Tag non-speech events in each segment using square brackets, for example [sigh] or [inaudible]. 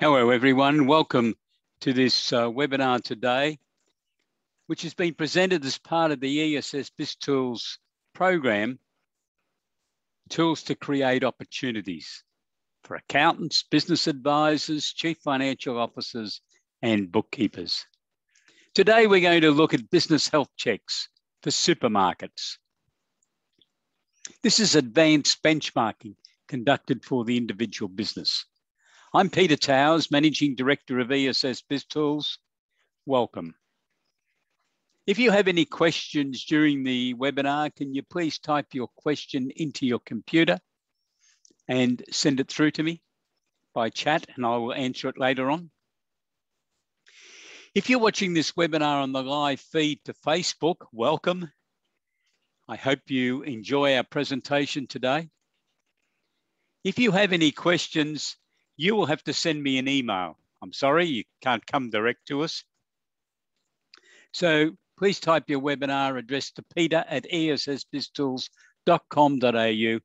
Hello, everyone. Welcome to this uh, webinar today, which has been presented as part of the ESS BizTools program, Tools to Create Opportunities for accountants, business advisors, chief financial officers, and bookkeepers. Today, we're going to look at business health checks for supermarkets. This is advanced benchmarking conducted for the individual business. I'm Peter Towers, Managing Director of ESS BizTools. Welcome. If you have any questions during the webinar, can you please type your question into your computer and send it through to me by chat and I will answer it later on. If you're watching this webinar on the live feed to Facebook, welcome. I hope you enjoy our presentation today. If you have any questions, you will have to send me an email. I'm sorry, you can't come direct to us. So please type your webinar address to peter at essbiztools.com.au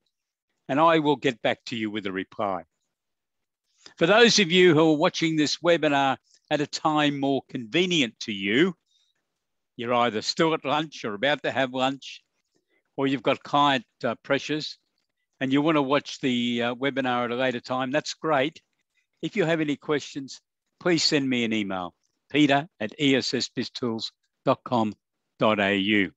and I will get back to you with a reply. For those of you who are watching this webinar at a time more convenient to you, you're either still at lunch or about to have lunch, or you've got client uh, pressures and you want to watch the uh, webinar at a later time, that's great. If you have any questions, please send me an email, peter at essbiztools.com.au.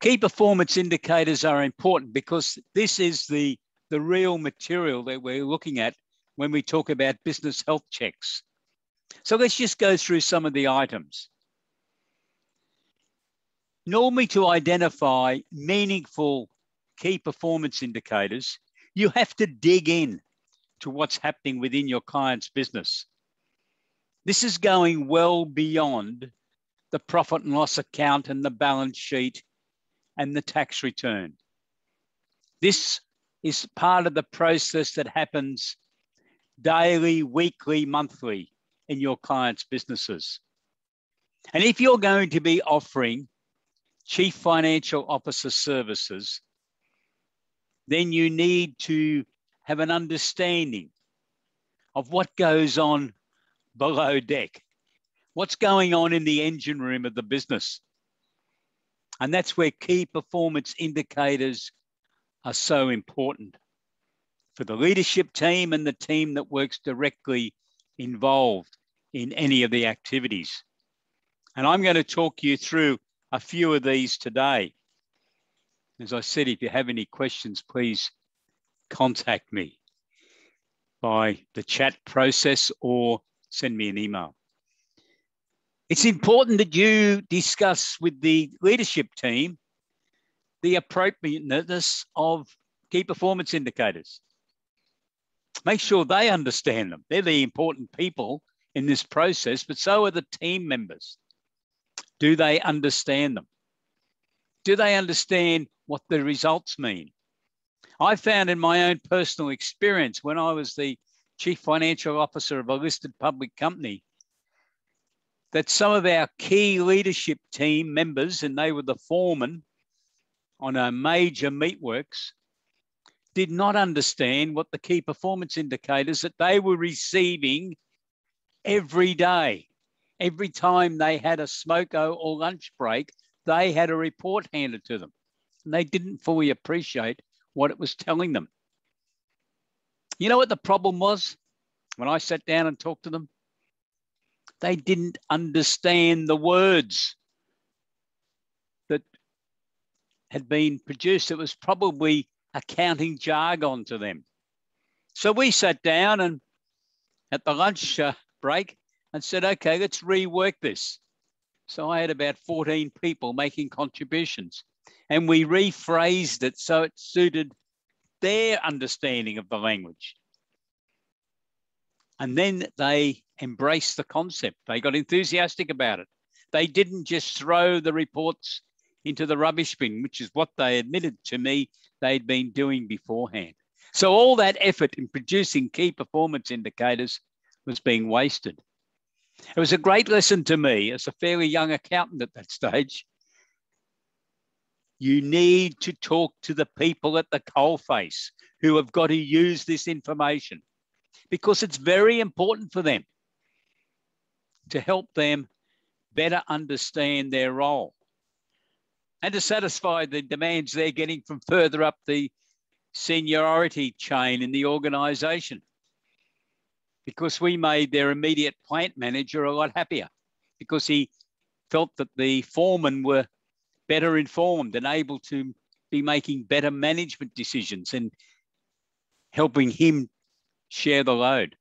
Key performance indicators are important because this is the, the real material that we're looking at when we talk about business health checks. So let's just go through some of the items. Normally to identify meaningful key performance indicators, you have to dig in to what's happening within your client's business. This is going well beyond the profit and loss account and the balance sheet and the tax return. This is part of the process that happens daily, weekly, monthly in your clients' businesses. And if you're going to be offering chief financial officer services, then you need to have an understanding of what goes on below deck, what's going on in the engine room of the business. And that's where key performance indicators are so important for the leadership team and the team that works directly involved in any of the activities. And I'm going to talk you through a few of these today. As I said, if you have any questions, please contact me by the chat process or send me an email. It's important that you discuss with the leadership team the appropriateness of key performance indicators. Make sure they understand them. They're the important people in this process, but so are the team members. Do they understand them? Do they understand what the results mean? I found in my own personal experience when I was the chief financial officer of a listed public company that some of our key leadership team members, and they were the foreman on a major meatworks, did not understand what the key performance indicators that they were receiving every day. Every time they had a smoko or lunch break, they had a report handed to them. And they didn't fully appreciate what it was telling them. You know what the problem was when I sat down and talked to them? They didn't understand the words that had been produced. It was probably accounting jargon to them. So we sat down and at the lunch uh, break and said, okay, let's rework this. So I had about 14 people making contributions and we rephrased it so it suited their understanding of the language. And then they embraced the concept. They got enthusiastic about it. They didn't just throw the reports into the rubbish bin, which is what they admitted to me they'd been doing beforehand. So all that effort in producing key performance indicators was being wasted. It was a great lesson to me as a fairly young accountant at that stage. You need to talk to the people at the coalface who have got to use this information. because it's very important for them to help them better understand their role and to satisfy the demands they're getting from further up the seniority chain in the organization. Because we made their immediate plant manager a lot happier because he felt that the foremen were better informed and able to be making better management decisions and helping him share the load.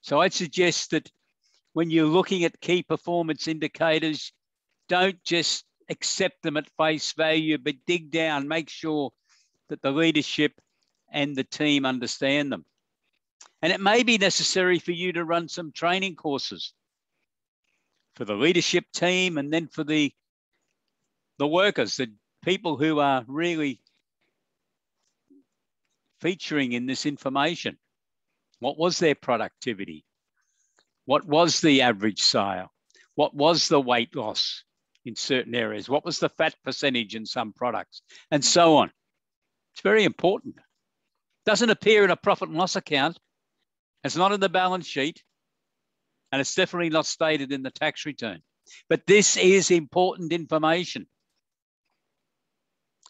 So I'd suggest that when you're looking at key performance indicators, don't just accept them at face value, but dig down, make sure that the leadership and the team understand them. And it may be necessary for you to run some training courses for the leadership team and then for the, the workers, the people who are really featuring in this information. What was their productivity? What was the average sale? What was the weight loss in certain areas? What was the fat percentage in some products? And so on. It's very important. Doesn't appear in a profit and loss account. It's not in the balance sheet. And it's definitely not stated in the tax return. But this is important information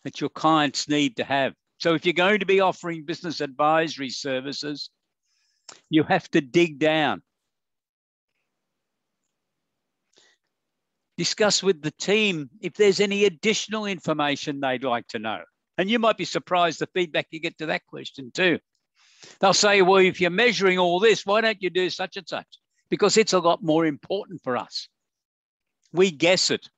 that your clients need to have. So if you're going to be offering business advisory services, you have to dig down. Discuss with the team if there's any additional information they'd like to know. And you might be surprised the feedback you get to that question too. They'll say, well, if you're measuring all this, why don't you do such and such? Because it's a lot more important for us. We guess it.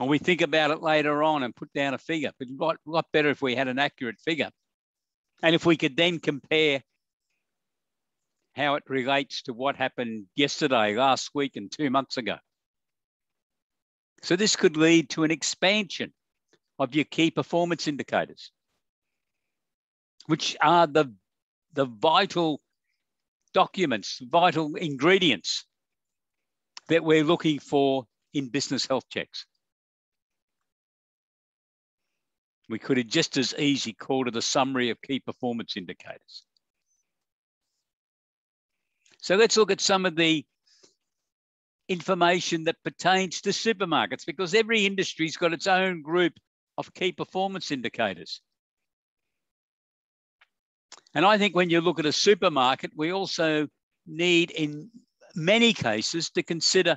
Or we think about it later on and put down a figure. But a lot, lot better if we had an accurate figure. And if we could then compare how it relates to what happened yesterday, last week, and two months ago. So this could lead to an expansion of your key performance indicators, which are the, the vital documents, vital ingredients that we're looking for in business health checks. We could have just as easy called it a summary of key performance indicators. So let's look at some of the information that pertains to supermarkets because every industry's got its own group of key performance indicators. And I think when you look at a supermarket, we also need in many cases to consider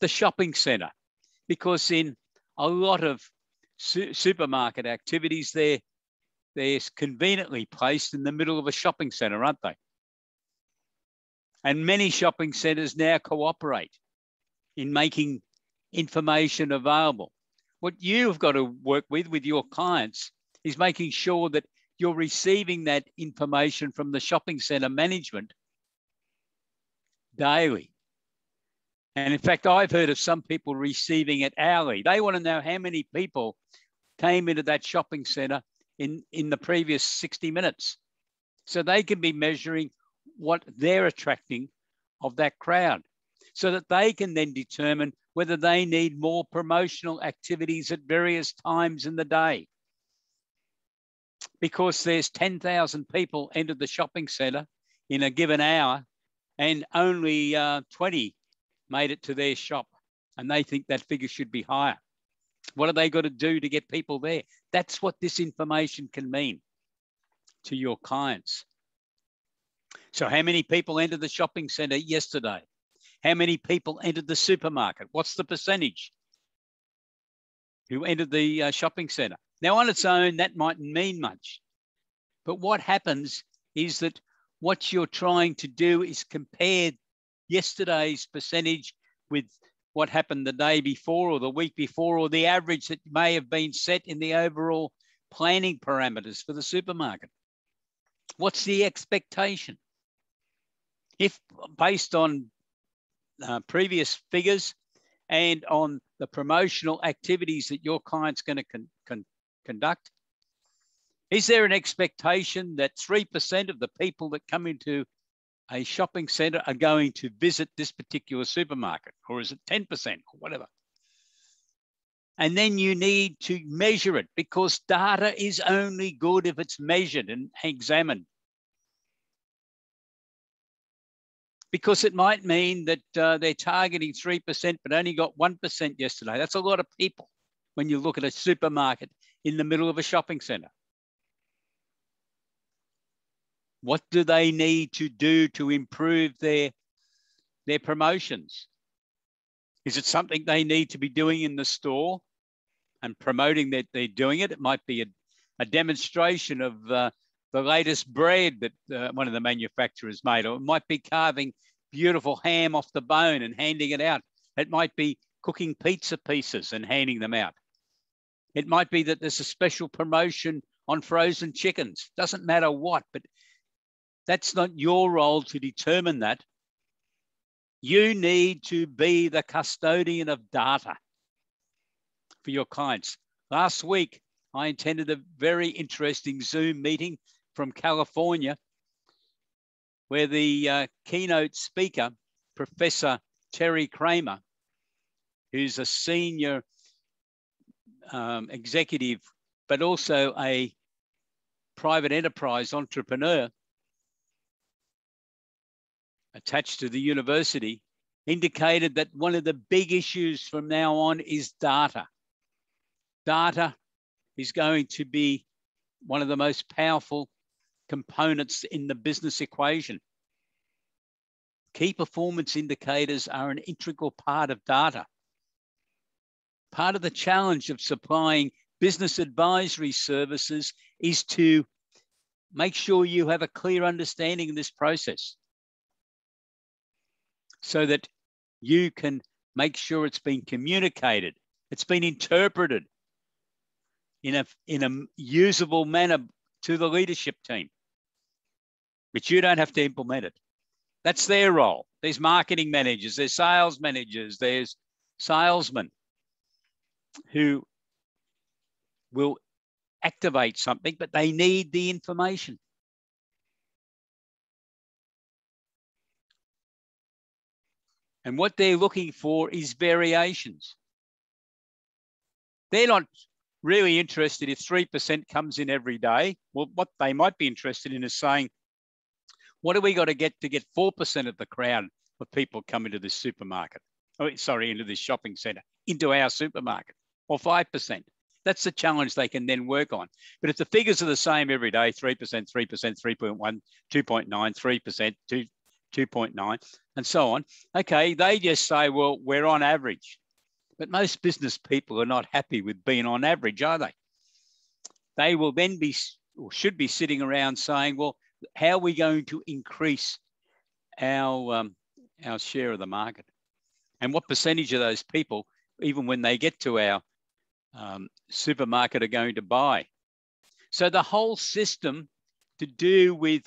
the shopping centre because in a lot of su supermarket activities, they're, they're conveniently placed in the middle of a shopping centre, aren't they? And many shopping centres now cooperate in making information available. What you've got to work with with your clients is making sure that you're receiving that information from the shopping centre management daily. And in fact, I've heard of some people receiving it hourly. They want to know how many people came into that shopping centre in, in the previous 60 minutes. So they can be measuring what they're attracting of that crowd so that they can then determine whether they need more promotional activities at various times in the day. Because there's 10,000 people enter the shopping centre in a given hour and only uh, 20 made it to their shop and they think that figure should be higher. What are they got to do to get people there? That's what this information can mean to your clients. So how many people entered the shopping centre yesterday? How many people entered the supermarket? What's the percentage who entered the uh, shopping centre? Now, on its own, that mightn't mean much. But what happens is that what you're trying to do is compare yesterday's percentage with what happened the day before or the week before or the average that may have been set in the overall planning parameters for the supermarket. What's the expectation? If based on uh, previous figures and on the promotional activities that your client's going to con con conduct? Is there an expectation that 3% of the people that come into a shopping centre are going to visit this particular supermarket? Or is it 10% or whatever? And then you need to measure it because data is only good if it's measured and examined. Because it might mean that uh, they're targeting 3%, but only got 1% yesterday. That's a lot of people when you look at a supermarket in the middle of a shopping center. What do they need to do to improve their, their promotions? Is it something they need to be doing in the store and promoting that they're doing it? It might be a, a demonstration of uh, the latest bread that uh, one of the manufacturers made, or it might be carving beautiful ham off the bone and handing it out. It might be cooking pizza pieces and handing them out. It might be that there's a special promotion on frozen chickens. Doesn't matter what, but that's not your role to determine that. You need to be the custodian of data for your clients. Last week, I attended a very interesting Zoom meeting from California where the uh, keynote speaker, Professor Terry Kramer, who's a senior um, executive, but also a private enterprise entrepreneur, attached to the university indicated that one of the big issues from now on is data. Data is going to be one of the most powerful components in the business equation. Key performance indicators are an integral part of data. Part of the challenge of supplying business advisory services is to make sure you have a clear understanding of this process so that you can make sure it's been communicated, it's been interpreted in a, in a usable manner to the leadership team. But you don't have to implement it. That's their role. There's marketing managers, there's sales managers, there's salesmen who will activate something, but they need the information. And what they're looking for is variations. They're not really interested if 3% comes in every day. Well, what they might be interested in is saying, what do we got to get to get 4% of the crowd of people come into this supermarket? Oh, sorry, into this shopping center, into our supermarket, or 5%. That's the challenge they can then work on. But if the figures are the same every day 3%, 3%, 3.1, 2.9, 3%, 2, 2.9, and so on. Okay, they just say, well, we're on average. But most business people are not happy with being on average, are they? They will then be, or should be sitting around saying, well, how are we going to increase our, um, our share of the market? And what percentage of those people, even when they get to our um, supermarket, are going to buy? So the whole system to do with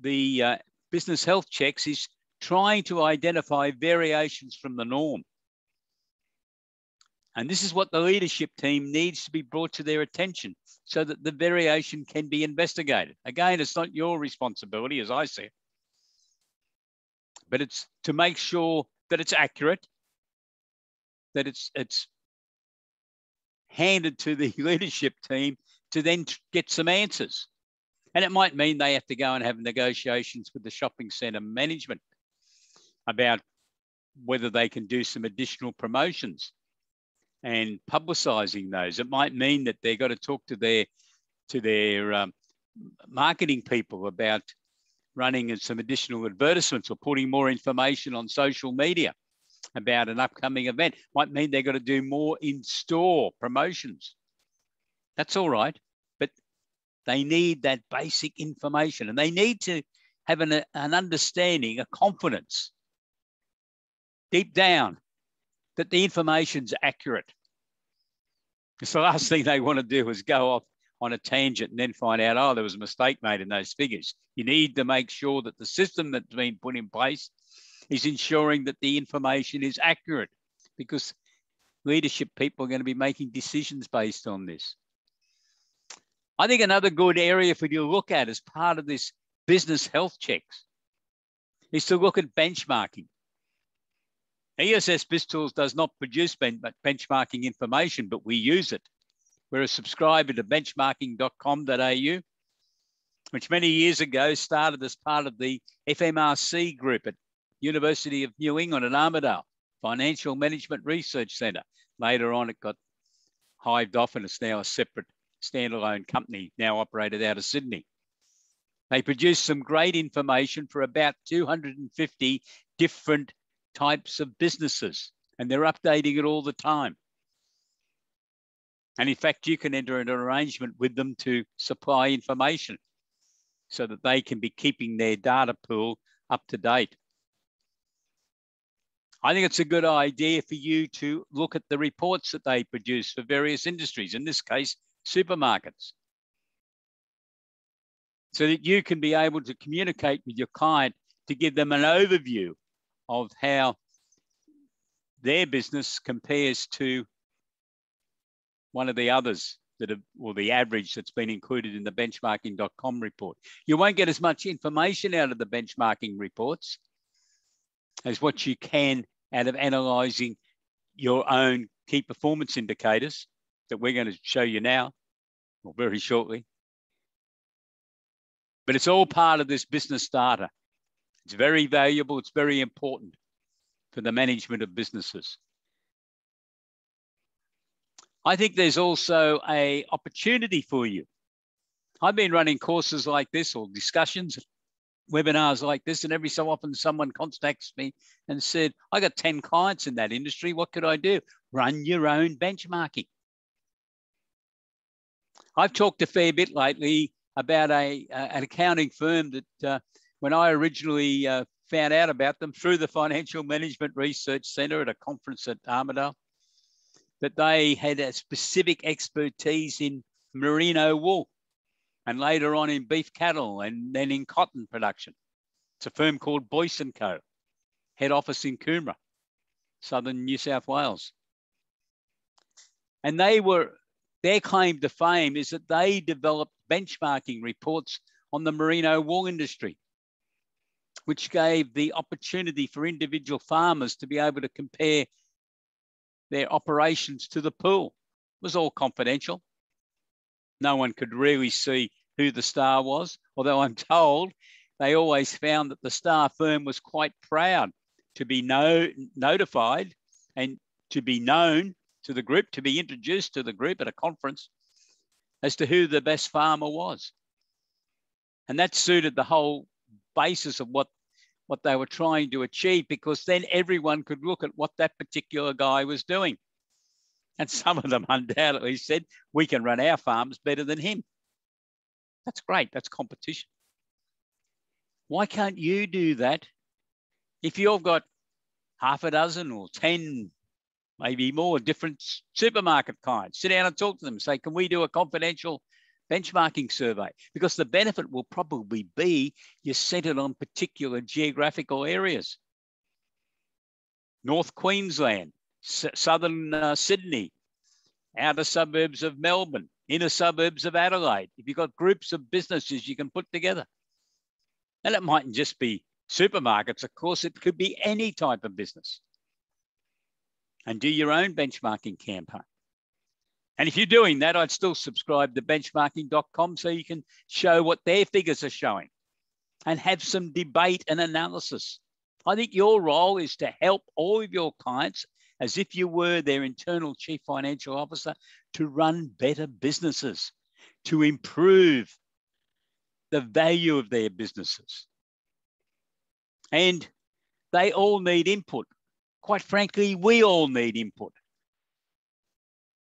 the uh, business health checks is trying to identify variations from the norm. And this is what the leadership team needs to be brought to their attention so that the variation can be investigated. Again, it's not your responsibility, as I said, but it's to make sure that it's accurate, that it's, it's handed to the [laughs] leadership team to then get some answers. And it might mean they have to go and have negotiations with the shopping centre management about whether they can do some additional promotions and publicising those. It might mean that they've got to talk to their to their um, marketing people about running some additional advertisements or putting more information on social media about an upcoming event. Might mean they've got to do more in-store promotions. That's all right. But they need that basic information and they need to have an, an understanding, a confidence deep down that the information's accurate. Because the last thing they want to do is go off on a tangent and then find out, oh, there was a mistake made in those figures. You need to make sure that the system that's been put in place is ensuring that the information is accurate because leadership people are going to be making decisions based on this. I think another good area for you to look at as part of this business health checks is to look at benchmarking. ESS BizTools does not produce benchmarking information, but we use it. We're a subscriber to benchmarking.com.au, which many years ago started as part of the FMRC group at University of New England at Armidale, Financial Management Research Centre. Later on, it got hived off and it's now a separate standalone company, now operated out of Sydney. They produce some great information for about 250 different types of businesses, and they're updating it all the time. And in fact, you can enter an arrangement with them to supply information so that they can be keeping their data pool up to date. I think it's a good idea for you to look at the reports that they produce for various industries, in this case, supermarkets, so that you can be able to communicate with your client to give them an overview of how their business compares to one of the others that have, or the average that's been included in the benchmarking.com report. You won't get as much information out of the benchmarking reports as what you can out of analyzing your own key performance indicators that we're going to show you now or very shortly. But it's all part of this business data. It's very valuable. It's very important for the management of businesses. I think there's also a opportunity for you. I've been running courses like this or discussions, webinars like this, and every so often someone contacts me and said, I got 10 clients in that industry. What could I do? Run your own benchmarking. I've talked a fair bit lately about a, an accounting firm that uh, when I originally uh, found out about them through the Financial Management Research Centre at a conference at Armidale, that they had a specific expertise in merino wool and later on in beef cattle and then in cotton production. It's a firm called Boyce & Co., head office in Cooma, southern New South Wales. And they were, their claim to fame is that they developed benchmarking reports on the merino wool industry, which gave the opportunity for individual farmers to be able to compare their operations to the pool. It was all confidential. No one could really see who the star was, although I'm [laughs] told they always found that the star firm was quite proud to be no, notified and to be known to the group, to be introduced to the group at a conference as to who the best farmer was. And that suited the whole basis of what, what they were trying to achieve because then everyone could look at what that particular guy was doing. And [laughs] some of them undoubtedly said, we can run our farms better than him. That's great. That's competition. Why can't you do that if you've got half a dozen or 10 maybe more different supermarket clients. Sit down and talk to them. Say, can we do a confidential benchmarking survey? Because the benefit will probably be you're centered on particular geographical areas. North Queensland, southern uh, Sydney, outer suburbs of Melbourne, inner suburbs of Adelaide. If you've got groups of businesses you can put together. And it mightn't just be supermarkets, of course, it could be any type of business and do your own benchmarking campaign. And if you're doing that, I'd still subscribe to benchmarking.com so you can show what their figures are showing and have some debate and analysis. I think your role is to help all of your clients as if you were their internal chief financial officer to run better businesses, to improve the value of their businesses. And they all need input quite frankly, we all need input.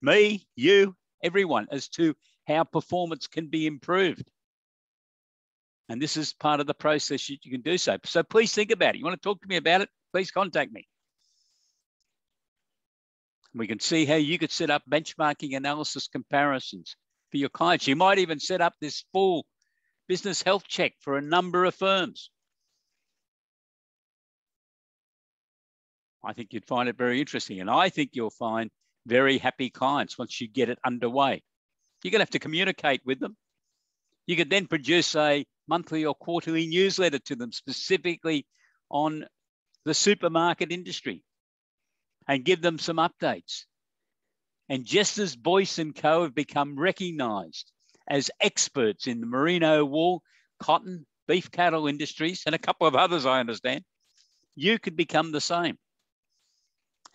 Me, you, everyone, as to how performance can be improved. And this is part of the process you can do so. So please think about it. You want to talk to me about it? Please contact me. We can see how you could set up benchmarking analysis comparisons for your clients. You might even set up this full business health check for a number of firms. I think you'd find it very interesting. And I think you'll find very happy clients once you get it underway. You're going to have to communicate with them. You could then produce a monthly or quarterly newsletter to them specifically on the supermarket industry and give them some updates. And just as Boyce and Co have become recognized as experts in the merino wool, cotton, beef cattle industries, and a couple of others, I understand, you could become the same.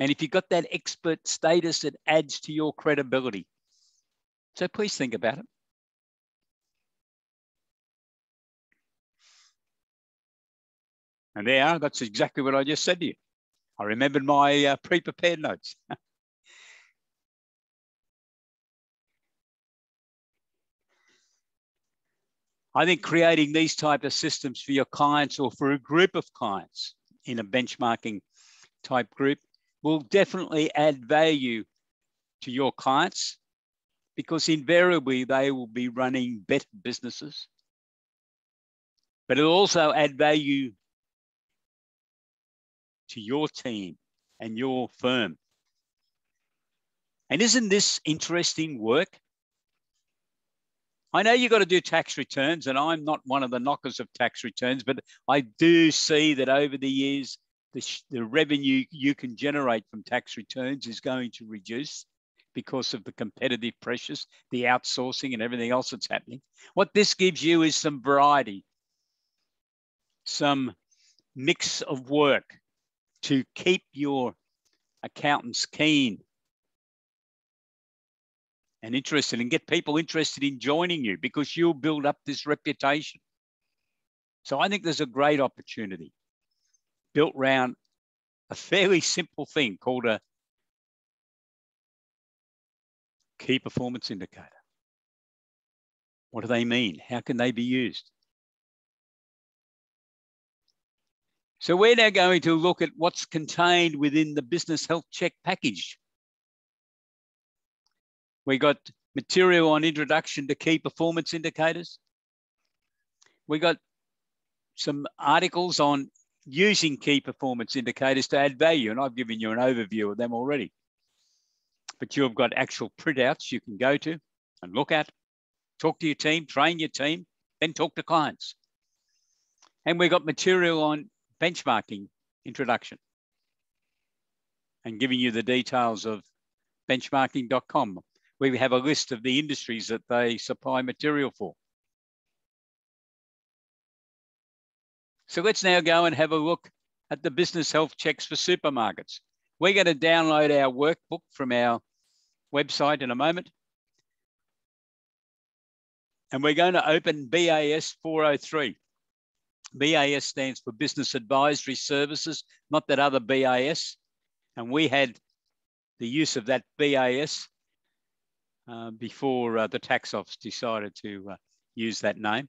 And if you've got that expert status, it adds to your credibility. So please think about it. And there, that's exactly what I just said to you. I remembered my uh, pre-prepared notes. [laughs] I think creating these type of systems for your clients or for a group of clients in a benchmarking type group will definitely add value to your clients because invariably they will be running better businesses. But it'll also add value to your team and your firm. And isn't this interesting work? I know you've got to do tax returns, and I'm not one of the knockers of tax returns, but I do see that over the years, the, the revenue you can generate from tax returns is going to reduce because of the competitive pressures, the outsourcing, and everything else that's happening. What this gives you is some variety, some mix of work to keep your accountants keen and interested and get people interested in joining you because you'll build up this reputation. So I think there's a great opportunity built around a fairly simple thing called a key performance indicator. What do they mean? How can they be used? So we're now going to look at what's contained within the business health check package. We got material on introduction to key performance indicators. We got some articles on using key performance indicators to add value, and I've given you an overview of them already. But you've got actual printouts you can go to and look at, talk to your team, train your team, then talk to clients. And we've got material on benchmarking introduction and giving you the details of benchmarking.com. We have a list of the industries that they supply material for. So let's now go and have a look at the business health checks for supermarkets. We're going to download our workbook from our website in a moment. And we're going to open BAS 403. BAS stands for Business Advisory Services, not that other BAS. And we had the use of that BAS uh, before uh, the tax office decided to uh, use that name.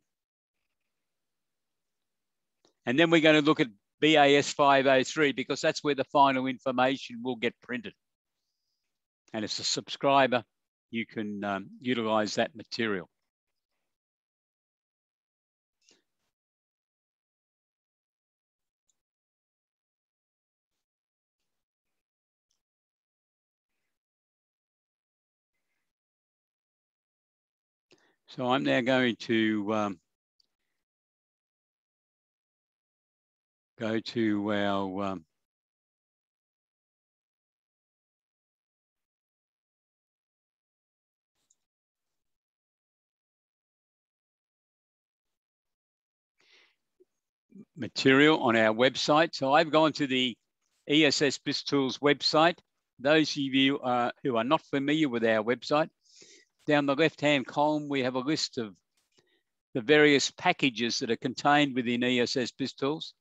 And then we're going to look at BAS 503 because that's where the final information will get printed. And as a subscriber, you can um, utilize that material. So I'm now going to um, go to our um, material on our website. So I've gone to the ESS BizTools website. Those of you uh, who are not familiar with our website, down the left-hand column, we have a list of the various packages that are contained within ESS BizTools.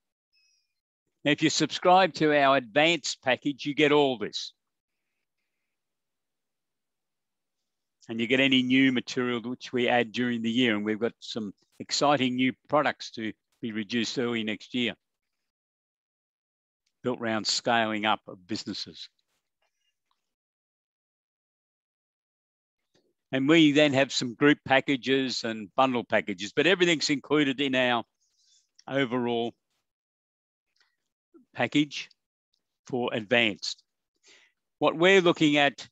Now, if you subscribe to our advanced package, you get all this. And you get any new material which we add during the year. And we've got some exciting new products to be reduced early next year, built around scaling up of businesses. And we then have some group packages and bundle packages, but everything's included in our overall package for advanced. What we're looking at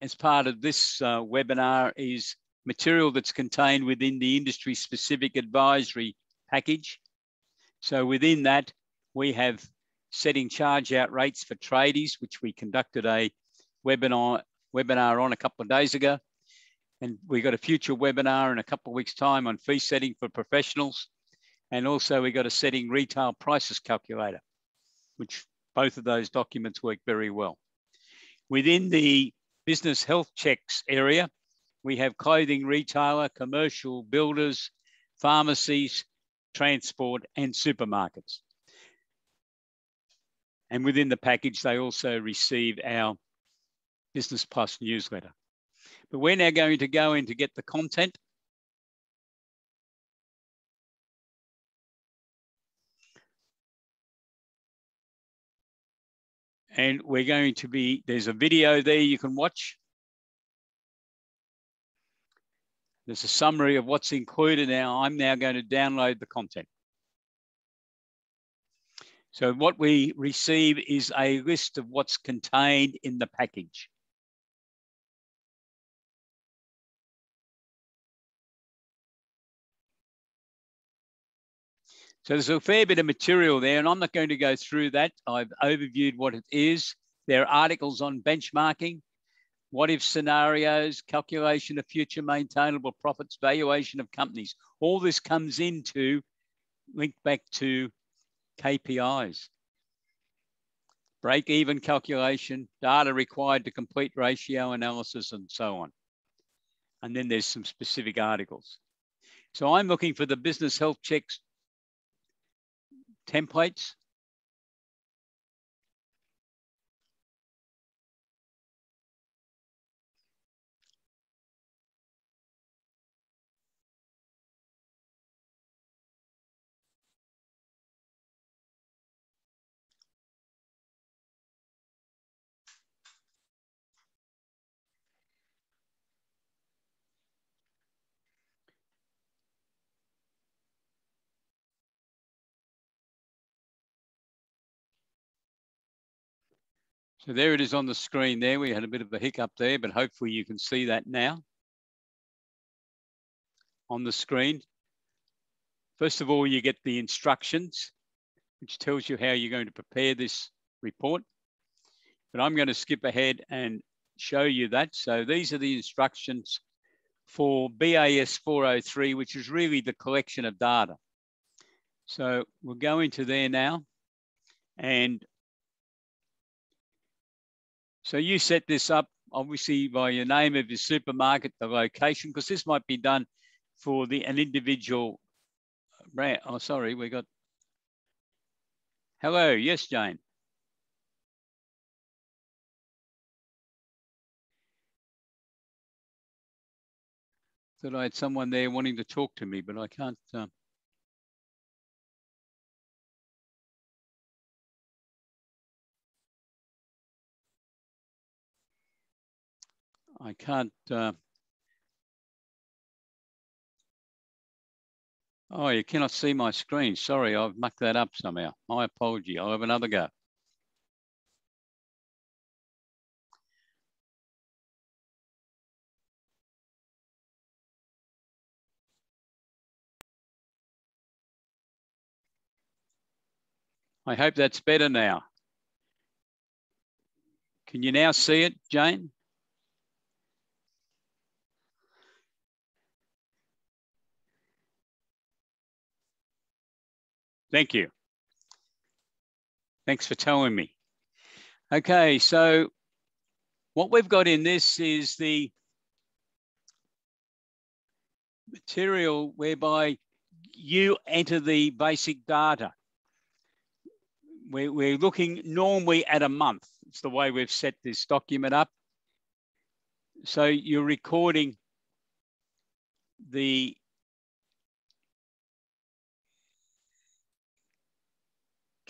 as part of this uh, webinar is material that's contained within the industry specific advisory package. So within that, we have setting charge out rates for tradies, which we conducted a webinar, webinar on a couple of days ago. And we've got a future webinar in a couple of weeks time on fee setting for professionals. And also we've got a setting retail prices calculator, which both of those documents work very well. Within the business health checks area, we have clothing retailer, commercial builders, pharmacies, transport and supermarkets. And within the package, they also receive our Business Plus newsletter. But we're now going to go in to get the content. And we're going to be, there's a video there you can watch. There's a summary of what's included now. I'm now going to download the content. So what we receive is a list of what's contained in the package. So there's a fair bit of material there, and I'm not going to go through that. I've overviewed what it is. There are articles on benchmarking, what if scenarios, calculation of future maintainable profits, valuation of companies. All this comes into link back to KPIs. Break even calculation, data required to complete ratio analysis, and so on. And then there's some specific articles. So I'm looking for the business health checks templates. So there it is on the screen there. We had a bit of a hiccup there, but hopefully you can see that now on the screen. First of all, you get the instructions, which tells you how you're going to prepare this report. But I'm going to skip ahead and show you that. So these are the instructions for BAS 403, which is really the collection of data. So we'll go into there now. And so you set this up obviously by your name of your supermarket, the location, because this might be done for the an individual brand. Oh, sorry, we got. Hello, yes, Jane. Thought I had someone there wanting to talk to me, but I can't. Uh... I can't. Uh... Oh, you cannot see my screen. Sorry, I've mucked that up somehow. My apology. I'll have another go. I hope that's better now. Can you now see it, Jane? Thank you. Thanks for telling me. Okay, so what we've got in this is the material whereby you enter the basic data. We're, we're looking normally at a month. It's the way we've set this document up. So you're recording the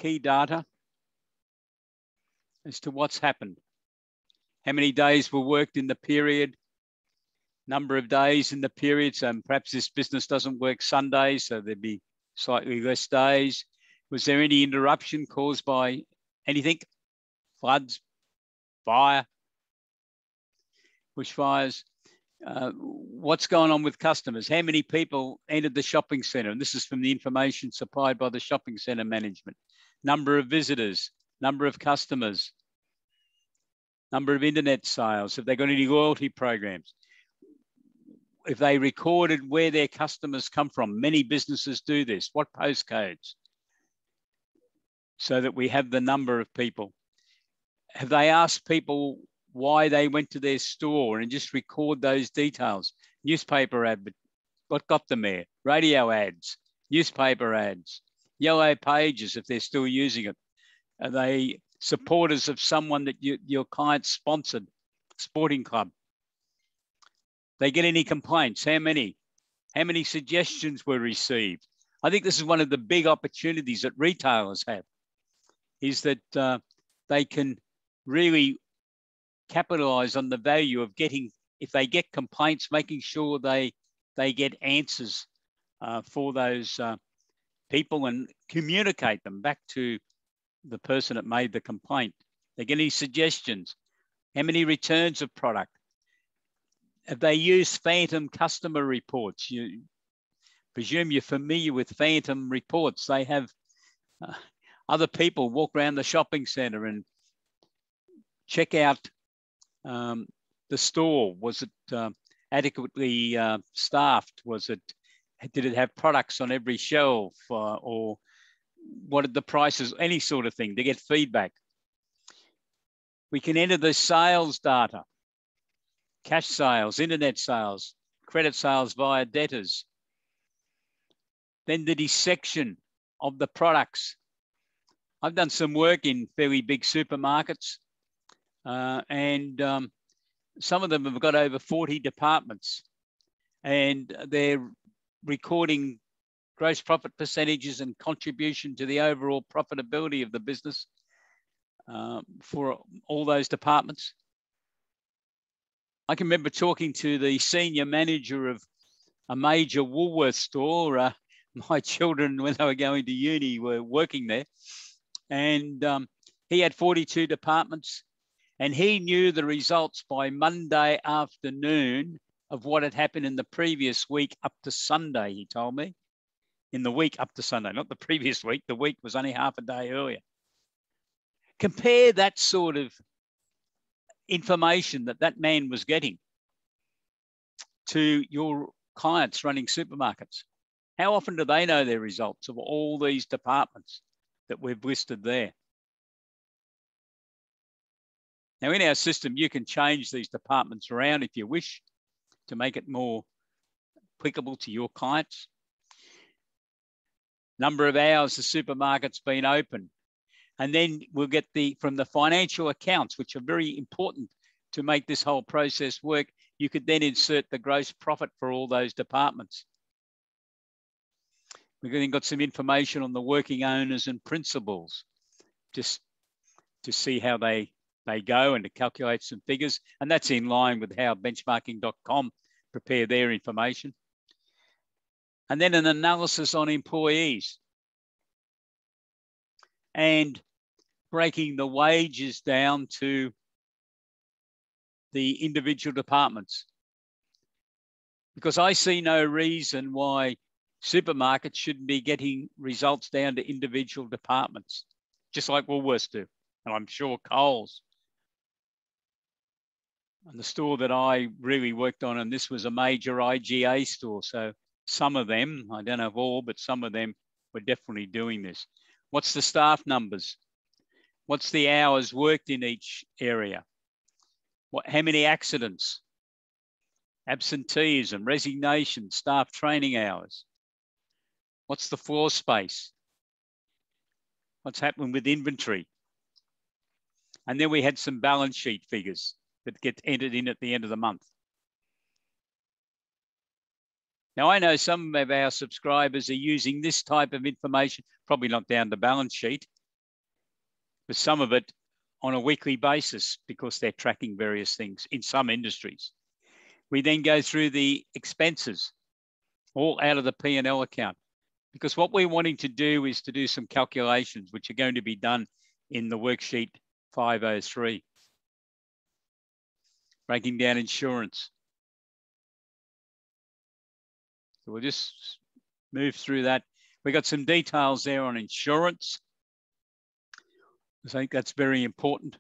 key data as to what's happened. How many days were worked in the period, number of days in the period. So perhaps this business doesn't work Sundays, so there'd be slightly less days. Was there any interruption caused by anything? Floods, fire, bushfires? Uh, what's going on with customers? How many people entered the shopping centre? And this is from the information supplied by the shopping centre management. Number of visitors, number of customers, number of internet sales, have they got any loyalty programs? If they recorded where their customers come from, many businesses do this, what postcodes? So that we have the number of people. Have they asked people why they went to their store and just record those details? Newspaper ad, what got them there? Radio ads, newspaper ads, yellow pages if they're still using it. Are they supporters of someone that you, your client sponsored, sporting club? They get any complaints? How many? How many suggestions were received? I think this is one of the big opportunities that retailers have, is that uh, they can really capitalize on the value of getting, if they get complaints, making sure they they get answers uh, for those uh, people and communicate them back to the person that made the complaint. They get any suggestions? How many returns of product? They used phantom customer reports? You presume you're familiar with phantom reports. They have uh, other people walk around the shopping center and check out um, the store. Was it uh, adequately uh, staffed? Was it did it have products on every shelf uh, or what are the prices, any sort of thing to get feedback. We can enter the sales data, cash sales, internet sales, credit sales via debtors. Then the dissection of the products. I've done some work in fairly big supermarkets uh, and um, some of them have got over 40 departments and they're recording gross profit percentages and contribution to the overall profitability of the business uh, for all those departments. I can remember talking to the senior manager of a major Woolworth store. Uh, [laughs] my children, when they were going to uni, were working there. And um, he had 42 departments and he knew the results by Monday afternoon of what had happened in the previous week up to Sunday, he told me. In the week up to Sunday, not the [laughs] previous week, the week was only half a day earlier. Compare that sort of information that that man was getting to your clients running supermarkets. How often do they know their results of all these departments that we've listed there? Now in our system, you can change these departments around if you wish to make it more applicable to your clients. Number of hours the supermarket's been open. And then we'll get the, from the financial accounts, which are very important to make this whole process work, you could then insert the gross profit for all those departments. We've then got some information on the working owners and principals, just to see how they they go and to calculate some figures. And that's in line with how benchmarking.com prepare their information. And then an analysis on employees and breaking the wages down to the individual departments. Because I see no reason why supermarkets shouldn't be getting results down to individual departments, just like Woolworths do. And I'm sure Coles and the store that I really worked on, and this was a major IGA store. So some of them, I don't know if all, but some of them were definitely doing this. What's the staff numbers? What's the hours worked in each area? What, how many accidents? Absenteeism, resignation, staff training hours. What's the floor space? What's happening with inventory? And then we had some balance sheet figures that gets entered in at the end of the month. Now, I know some of our subscribers are using this type of information, probably not down the balance sheet, but some of it on a weekly basis because they're tracking various things in some industries. We then go through the expenses, all out of the P&L account, because what we're wanting to do is to do some calculations, which are going to be done in the worksheet 503 breaking down insurance. So we'll just move through that. We got some details there on insurance. I think that's very important.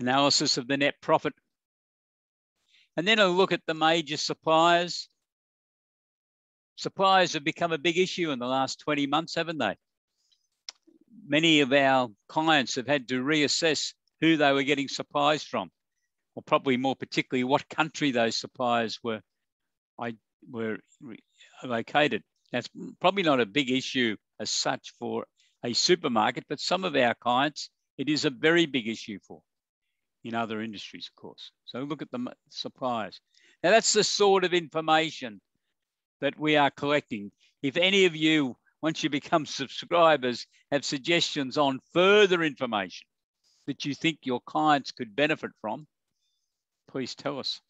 Analysis of the net profit. And then a look at the major suppliers. Suppliers have become a big issue in the last 20 months, haven't they? Many of our clients have had to reassess who they were getting supplies from, or probably more particularly what country those suppliers were, I, were located. That's probably not a big issue as such for a supermarket, but some of our clients, it is a very big issue for in other industries, of course. So look at the suppliers. Now that's the sort of information that we are collecting. If any of you, once you become [laughs] subscribers, have suggestions on further information that you think your clients could benefit from, please tell us.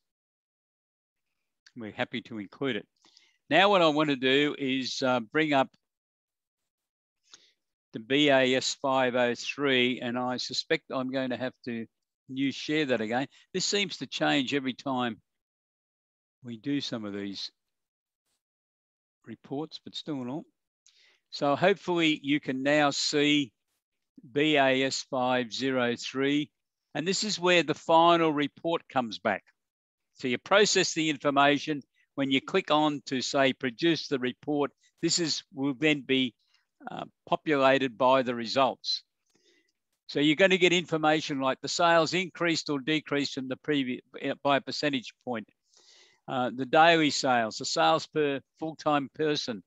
We're happy to include it. Now what I want to do is uh, bring up the BAS 503 and I suspect I'm going to have to new share that again. This seems to change every time we do some of these reports, but still not. So hopefully you can now see BAS 503 and this is where the final report comes back. So you process the information when you click on to say produce the report, this is will then be uh, populated by the results. So you're going to get information like the sales increased or decreased from the previous uh, by a percentage point. Uh, the daily sales, the sales per full-time person,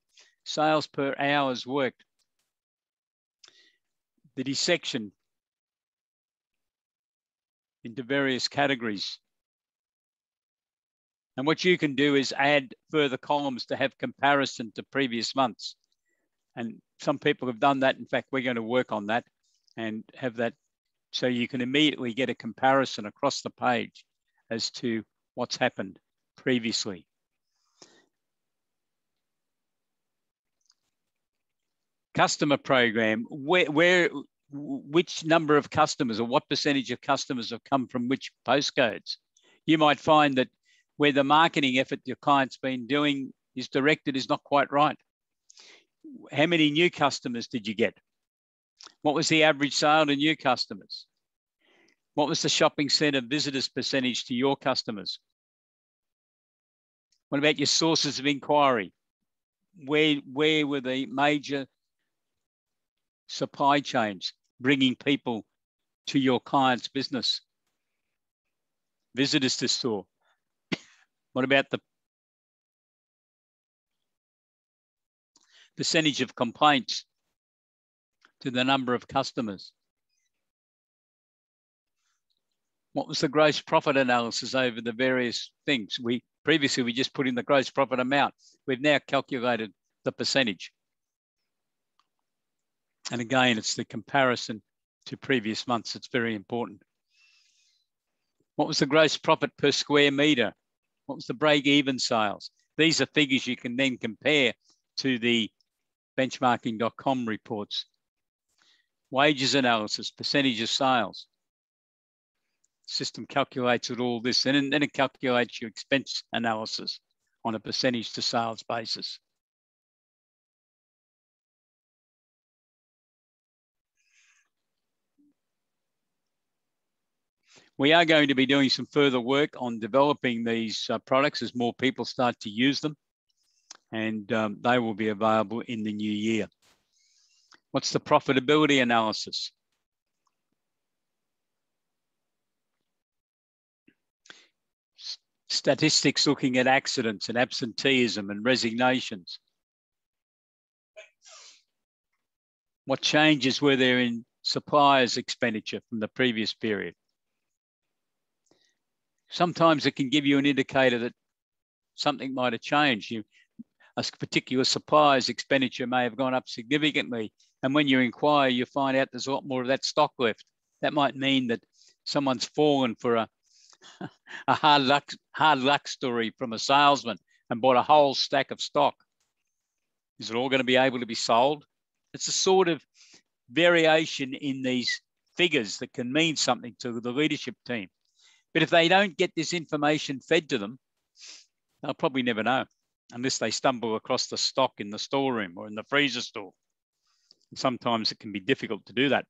sales per hours worked, the dissection into various categories, and what you can do is add further columns to have comparison to previous months. And some people have done that. In fact, we're going to work on that and have that so you can immediately get a comparison across the page as to what's happened previously. Customer program, where, where, which number of customers or what percentage of customers have come from which postcodes? You might find that where the marketing effort your client's been doing is directed is not quite right. How many new customers did you get? What was the average sale to new customers? What was the shopping centre visitors percentage to your customers? What about your sources of inquiry? Where, where were the major supply chains bringing people to your client's business? Visitors to store. [coughs] What about the percentage of complaints to the number of customers? What was the gross profit analysis over the various things? We previously we just put in the gross profit amount. We've now calculated the percentage. And again, it's the comparison to previous months. It's very important. What was the gross profit per square meter? What was the break even sales? These are figures you can then compare to the benchmarking.com reports. Wages analysis, percentage of sales. System calculates it all this and then it calculates your expense analysis on a percentage to sales basis. We are going to be doing some further work on developing these uh, products as more people start to use them and um, they will be available in the new year. What's the profitability analysis? Statistics looking at accidents and absenteeism and resignations. What changes were there in suppliers expenditure from the previous period? Sometimes it can give you an indicator that something might have changed. You, a particular supplier's expenditure may have gone up significantly. And when you inquire, you find out there's a lot more of that stock left. That might mean that someone's fallen for a, [laughs] a hard luck, hard luck story from a salesman and bought a whole stack of stock. Is it all going to be able to be sold? It's a sort of variation in these figures that can mean something to the leadership team. But if they don't get this information fed to them, they'll probably never know unless they stumble across the stock in the storeroom or in the freezer store. Sometimes it can be difficult to do that.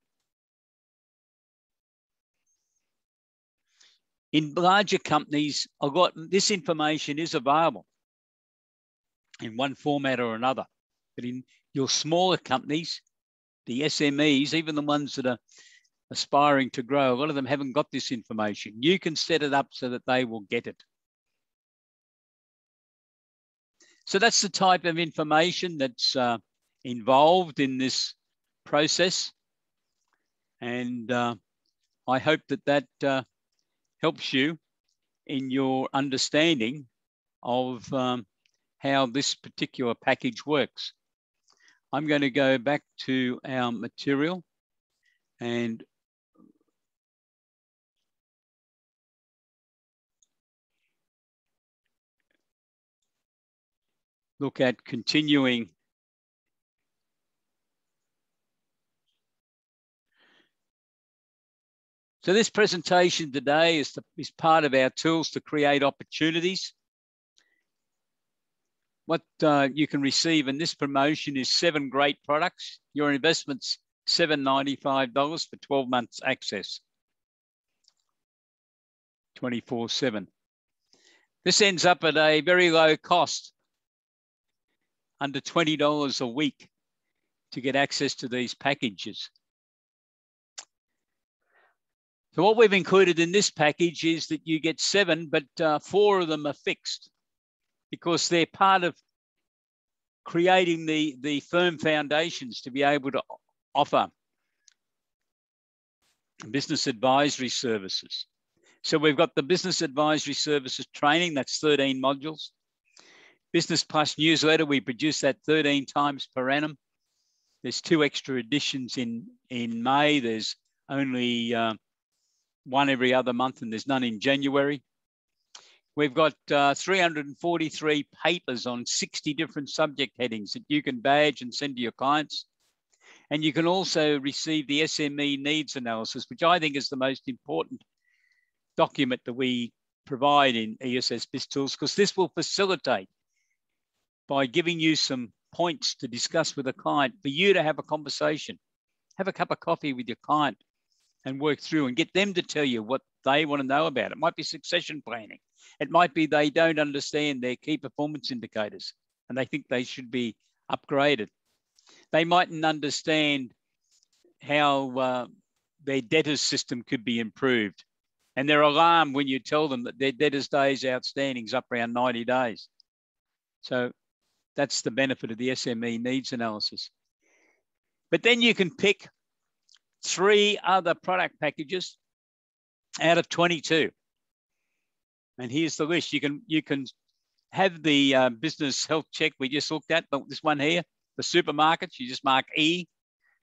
In larger companies, I've got this information is available in one format or another. But in your smaller companies, the SMEs, even the ones that are aspiring to grow, a lot of them haven't got this information. You can set it up so that they will get it. So that's the type of information that's uh, involved in this process. And uh, I hope that that uh, helps you in your understanding of um, how this particular package works. I'm going to go back to our material and look at continuing So this presentation today is, the, is part of our tools to create opportunities. What uh, you can receive in this promotion is seven great products. Your investment's $795 for 12 months access. 24-7. This ends up at a very low cost, under $20 a week to get access to these packages. So what we've included in this package is that you get seven, but uh, four of them are fixed because they're part of creating the, the firm foundations to be able to offer business advisory services. So we've got the business advisory services training, that's 13 modules. Business Plus newsletter, we produce that 13 times per annum. There's two extra editions in, in May. There's only uh, one every other month and there's none in January. We've got uh, 343 papers on 60 different subject headings that you can badge and send to your clients. And you can also receive the SME needs analysis, which I think is the most important document that we provide in ESS BizTools, because this will facilitate by giving you some points to discuss with a client for you to have a conversation. Have a cup of coffee with your client and work through and get them to tell you what they want to know about. It might be succession planning. It might be they don't understand their key performance indicators and they think they should be upgraded. They mightn't understand how uh, their debtors system could be improved. And they're alarmed when you tell them that their debtors days outstanding is up around 90 days. So that's the benefit of the SME needs analysis. But then you can pick three other product packages out of 22. And here's the list. You can you can have the uh, business health check we just looked at, but this one here, the supermarkets, you just mark E.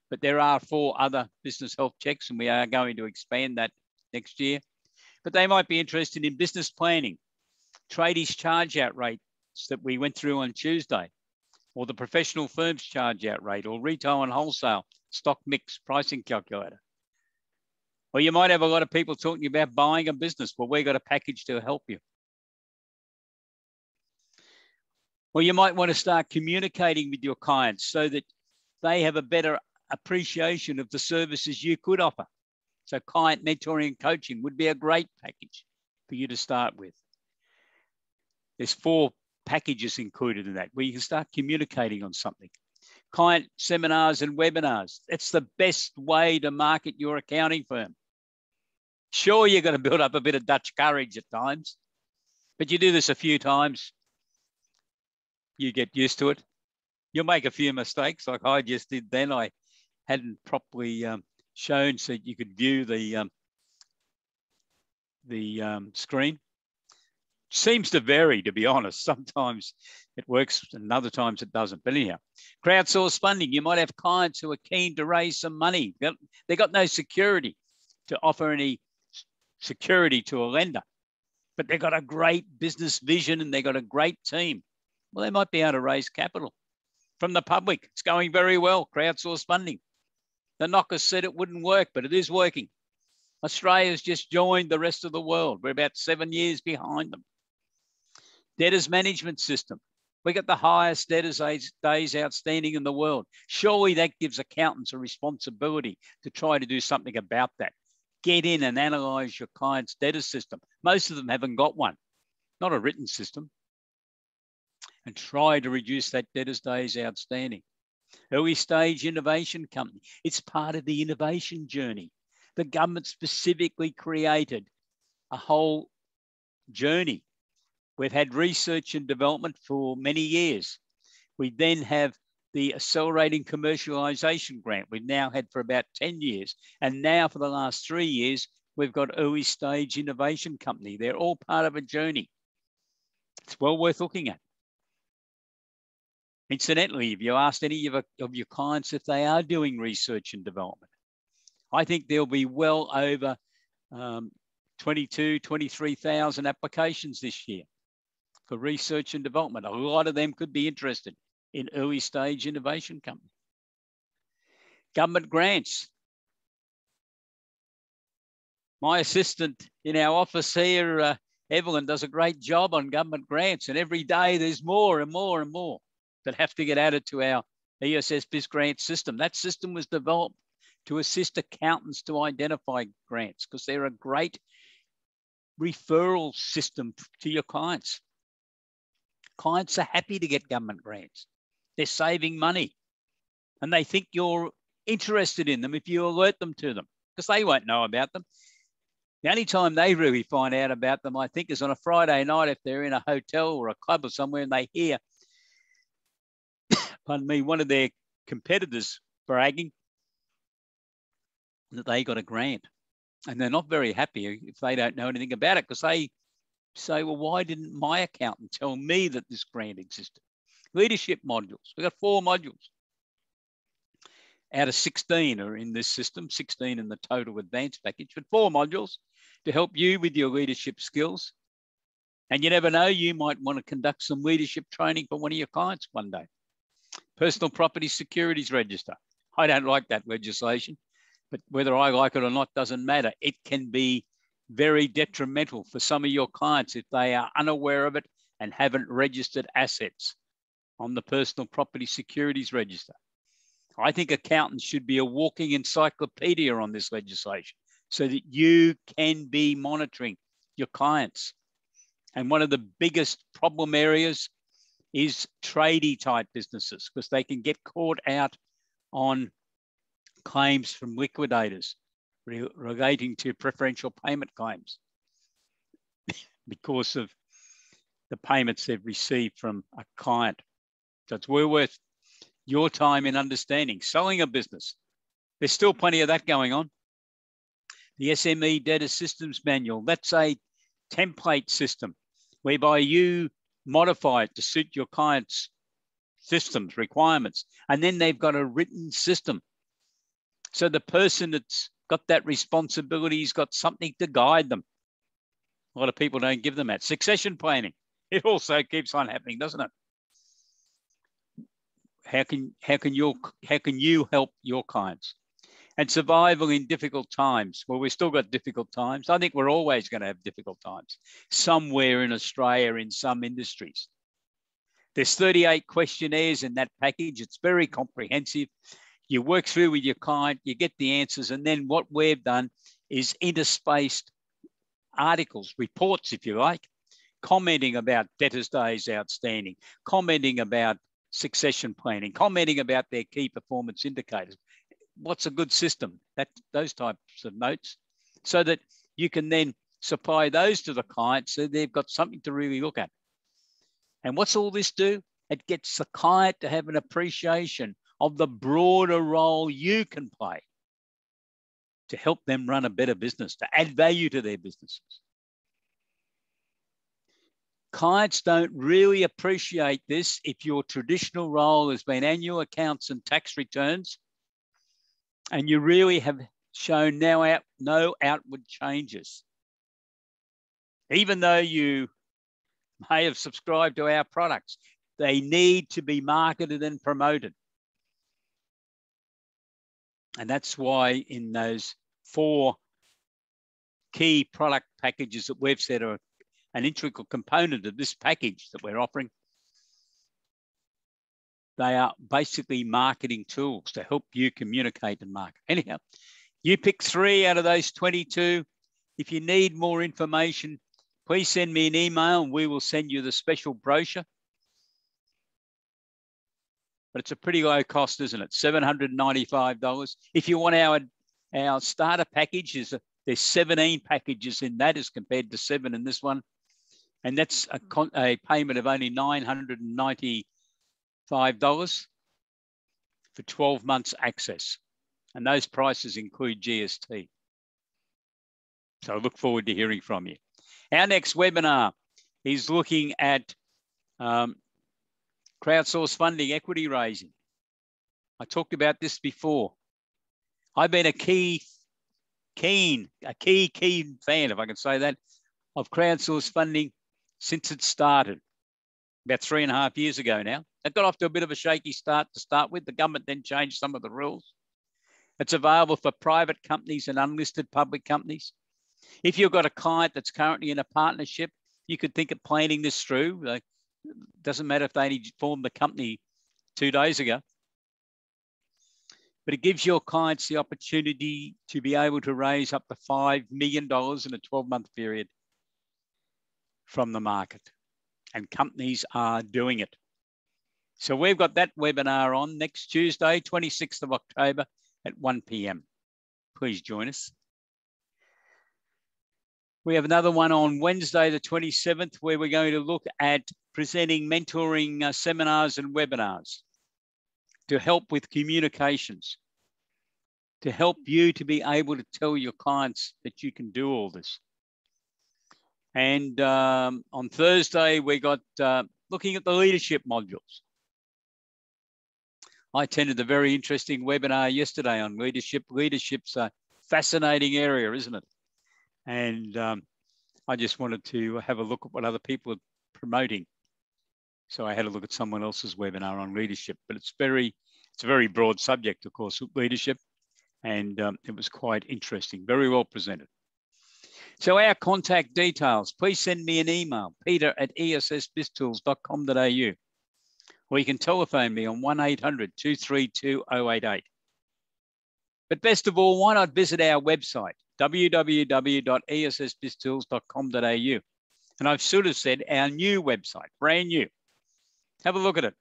But there are four other business health checks, and we are going to expand that next year. But they might be interested in business planning, tradies charge out rates that we went through on Tuesday, or the professional firms charge out rate, or retail and wholesale stock mix pricing calculator. Or you might have a lot of people talking about buying a business. Well, we've got a package to help you. Or you might want to start communicating with your clients so that they have a better appreciation of the services you could offer. So client mentoring and coaching would be a great package for you to start with. There's four packages included in that where you can start communicating on something client seminars and webinars. It's the best way to market your accounting firm. Sure, you're going to build up a bit of Dutch courage at times, but you do this a few times, you get used to it. You'll make a few mistakes like I just did then. I hadn't properly um, shown so you could view the um, the um, screen seems to vary, to be honest. [laughs] Sometimes it works and other times it doesn't. But anyhow, crowdsource funding, you might have clients who are keen to raise some money. They got no security to offer any security to a lender, but they've got a great business vision and they've got a great team. Well, they might be able to raise capital from the public. It's going very well, crowdsource funding. The knockers said it wouldn't work, but it is working. Australia's just joined the rest of the world. We're about seven years behind them debtors management system. We got the highest debtors days outstanding in the world. Surely that gives accountants a responsibility to try to do something about that. Get in and analyze your client's debtor system. Most of them haven't got one, not a written system. And try to reduce that debtors days outstanding. Early stage innovation company. It's part of the innovation journey. The government specifically created a whole journey We've had research and development for many years. We then have the Accelerating Commercialisation Grant we've now had for about 10 years. And now for the last three years, we've got Early Stage Innovation Company. They're all part of a journey. It's well worth looking at. Incidentally, if you asked any of, of your clients if they are doing research and development, I think there'll be well over um, 22, 23,000 applications this year for research and development. A lot of them could be interested in early stage innovation companies. Government grants. My assistant in our office here, uh, Evelyn, does a great job on government grants, and every day there's more and more and more that have to get added to our ESS BizGrant system. That system was developed to assist accountants to identify grants because they're a great referral system to your clients. Clients are happy to get government grants. They're saving money and they think you're interested in them if you alert them to them because they won't know about them. The only time they really find out about them, I think, is on a Friday night if they're in a hotel or a club or somewhere and they hear, [coughs] pardon me, one of their competitors bragging that they got a grant. And they're not very happy if they don't know anything about it because they say, well, why didn't my accountant tell me that this grant existed? Leadership modules. We've got four modules. Out of 16 are in this system, 16 in the total advanced package, but four modules to help you with your leadership skills. And you never know, you might want to conduct some leadership training for one of your clients one day. Personal Property Securities Register. I don't like that legislation, but whether I like it or not doesn't matter. It can be very detrimental for some of your clients if they are unaware of it and haven't registered assets on the personal property securities register. I think accountants should be a walking encyclopedia on this legislation so that you can be monitoring your clients. And one of the biggest problem areas is tradie type businesses because they can get caught out on claims from liquidators relating to preferential payment claims [laughs] because of the payments they've received from a client. So it's well worth your time in understanding selling a business. There's still plenty of that going on. The SME Data Systems Manual, that's a template system whereby you modify it to suit your client's systems requirements. And then they've got a written system. So the person that's got that responsibility. He's got something to guide them. A lot of people don't give them that. Succession planning. [laughs] It also keeps on happening, doesn't it? How can how can your how can you help your clients? And survival in difficult times. Well, we've still got difficult times. I think we're always going to have difficult times somewhere in Australia in some industries. There's 38 questionnaires in that package. It's very comprehensive you work through with your client, you get the answers, and then what we've done is interspaced articles, reports, if you like, commenting about debtors' days outstanding, commenting about succession planning, commenting about their key performance indicators. What's a good system? That those types of notes, so that you can then supply those to the client so they've got something to really look at. And what's all this do? It gets the client to have an appreciation of the broader role you can play to help them run a better business, to add value to their businesses. Clients don't really appreciate this if your traditional role has been annual accounts and tax returns, and you really have shown no, out, no outward changes. Even though you may have subscribed to our products, they need to be marketed and promoted. And that's why in those four key product packages that we've said are an integral component of this package that we're offering, They are basically marketing tools to help you communicate and market. Anyhow, you pick three out of those 22. If you need more information, please send me an email and we will send you the special brochure. But it's a pretty low cost, isn't it? $795. If you want our, our starter package, there's 17 packages in that as compared to seven in this one. And that's a, a payment of only $995 for 12 months access. And those prices include GST. So I look forward to hearing from you. Our next webinar is looking at um, crowdsource funding, equity raising. I talked about this before. I've been a key keen, a key, keen fan, if I can say that, of crowdsource funding since it started about three and a half years ago now. It got off to a bit of a shaky start to start with. The government then changed some of the rules. It's available for private companies and unlisted public companies. If you've got a client that's currently in a partnership, you could think of planning this through. Like, doesn't matter if they only formed the company two days ago but it gives your clients the opportunity to be able to raise up to $5 million in a 12 month period from the market. And companies are doing it. So we've got that webinar on next Tuesday, 26th of October at 1 p.m. Please join us. We have another one on Wednesday, the 27th, where we're going to look at presenting mentoring uh, seminars and webinars to help with communications, to help you to be able to tell your clients that you can do all this. And um, on Thursday, we got uh, looking at the leadership modules. I attended a very interesting webinar yesterday on leadership. Leadership's a fascinating area, isn't it? And um, I just wanted to have a look at what other people are promoting so I had a look at someone else's webinar on leadership, but it's very, it's a very broad subject, of course, leadership, and um, it was quite interesting, very well presented. So our contact details, please send me an email, peter at essbiztools.com.au, or you can telephone me on 1-800-232-088. But best of all, why not visit our website, www.essbiztools.com.au. And I've sort of said our new website, brand new. Have a look at it.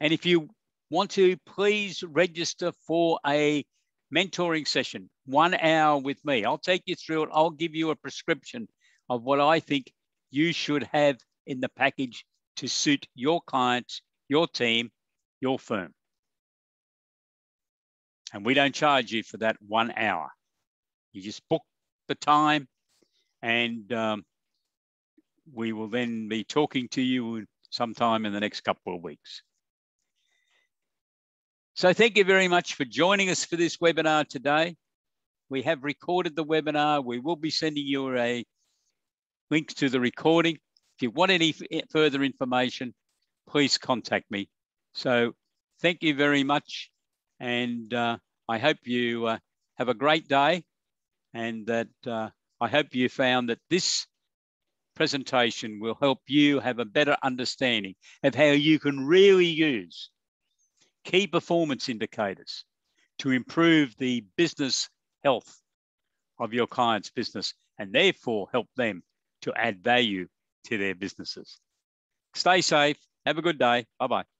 And if you want to, please register for a mentoring session, one hour with me. I'll take you through it. I'll give you a prescription of what I think you should have in the package to suit your clients, your team, your firm. And we don't charge you for that one hour. You just book the time and um, we will then be talking to you sometime in the next couple of weeks. So thank you very much for joining us for this webinar today. We have recorded the webinar. We will be sending you a link to the recording. If you want any further information, please contact me. So thank you very much. And uh, I hope you uh, have a great day and that uh, I hope you found that this presentation will help you have a better understanding of how you can really use key performance indicators to improve the business health of your client's business and therefore help them to add value to their businesses. Stay safe. Have a good day. Bye bye.